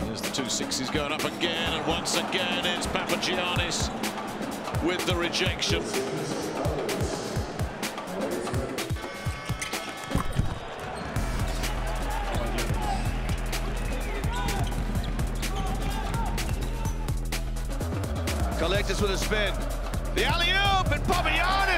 There's the two sixes going up again, and once again it's Papagiannis with the rejection. Collectus with a spin. The alley-oop, and now.